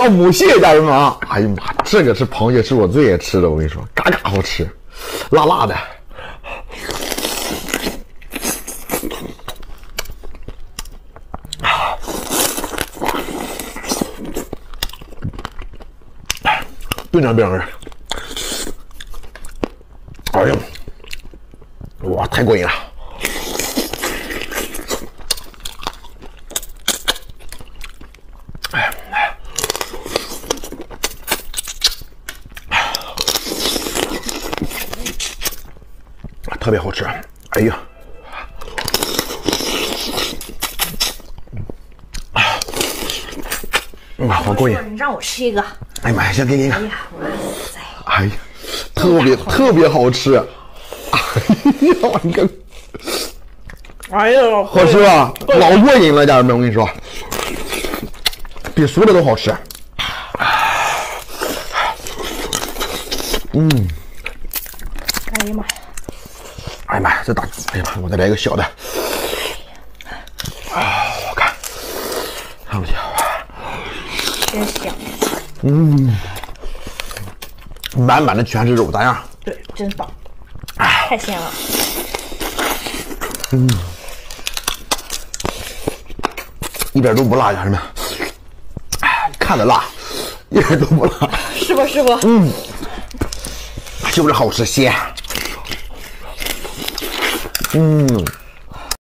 奥姆蟹，家人们啊！哎呀妈，这个是螃蟹，是我最爱吃的。我跟你说，嘎嘎好吃，辣辣的。冰凉冰凉的，哎呀，哇，太过瘾了！特别好吃，哎呀，啊，好过瘾！你让我吃一个。哎呀妈呀，先给你一个。哎呀，哇塞！哎呀，特别特别好吃。哎呀，你看，哎呀，好吃吧？老过瘾了，家人们，我跟你说，比熟的都好吃。嗯，哎呀妈呀！哎呀妈呀，这大，哎呀妈，我再来一个小的。啊，我看，看不起，真香！嗯满满的全是肉，咋样？对，真棒，太鲜了。嗯一点都不辣，家人们。哎，看着辣，一点都不辣，师傅，师傅，就是好吃鲜。嗯。